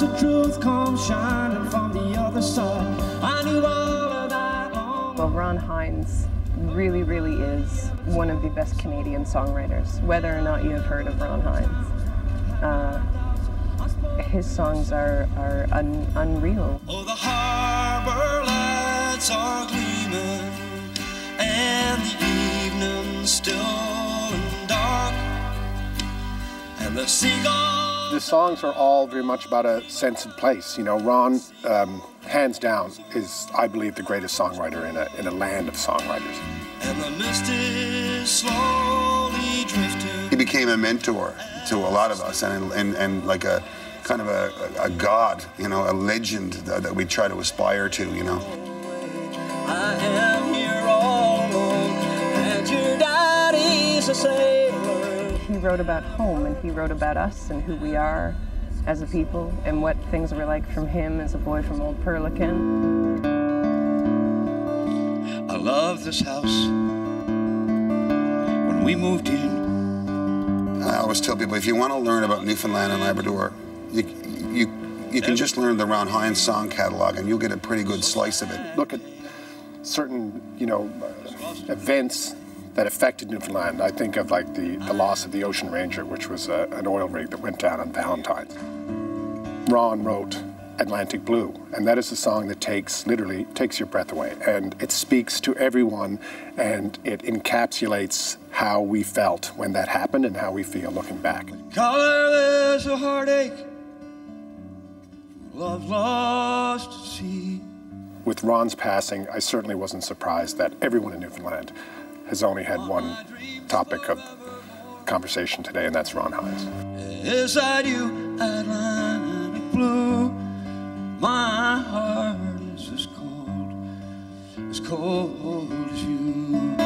the truth comes shining from the other side. I knew all of that long. Well, Ron Hynes really, really is one of the best Canadian songwriters, whether or not you have heard of Ron Hynes. Uh, his songs are, are un, unreal. Oh, the harbor lights are gleaming, and the evening's still and dark, and the seagulls. The songs are all very much about a sense of place. You know, Ron, um, hands down, is, I believe, the greatest songwriter in a, in a land of songwriters. And the mist is slowly drifting. He became a mentor to a lot of us and, and, and like a kind of a, a god, you know, a legend that, that we try to aspire to, you know. Wrote about home and he wrote about us and who we are as a people and what things were like from him as a boy from Old Perlican. I love this house. When we moved in, I always tell people if you want to learn about Newfoundland and Labrador, you, you, you can just learn the Ron Hynes song catalog and you'll get a pretty good slice of it. Look at certain, you know, events that affected Newfoundland. I think of like the, the loss of the Ocean Ranger, which was a, an oil rig that went down on Valentine's. Ron wrote Atlantic Blue, and that is a song that takes literally takes your breath away, and it speaks to everyone, and it encapsulates how we felt when that happened and how we feel looking back. color there's a heartache. Love lost at sea. With Ron's passing, I certainly wasn't surprised that everyone in Newfoundland has only had one topic of conversation today, and that's Ron Hynes. Is that you, Atlantic blue? My heart is as cold, as cold as you.